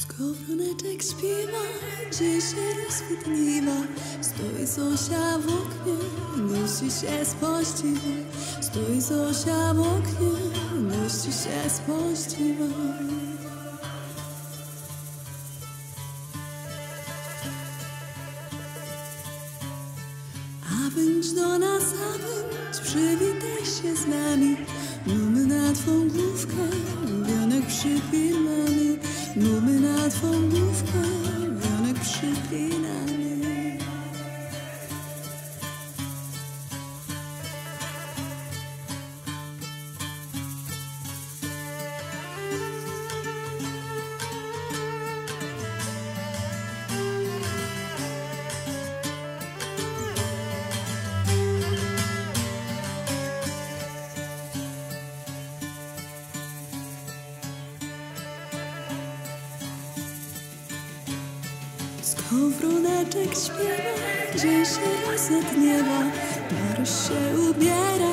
Skowroneczek śpiewa, gdzie się rozwydniwa. Stoi Zosia w oknie, gości się z pościwą Stoi Zosia w oknie, gości się z pościwą A wyjdź do nas, a wyjdź, przywitaj się z nami. Mamy na twą główkę, wionek przypinany Mamy na twą główkę, wionek przypinany Skowroneczek śpiewa, gdzie się rozetniewa Maryś się ubiera,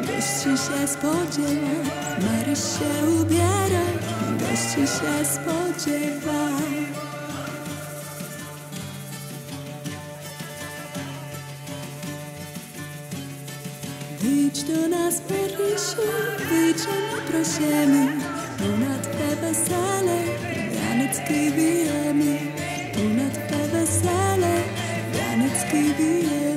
gości się spodziewa. Maryś się ubiera, gości się spodziewa. Wyjdź do nas, Marysiu, wyjdź, my prosimy Ponad te wesele baby, yeah.